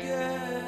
and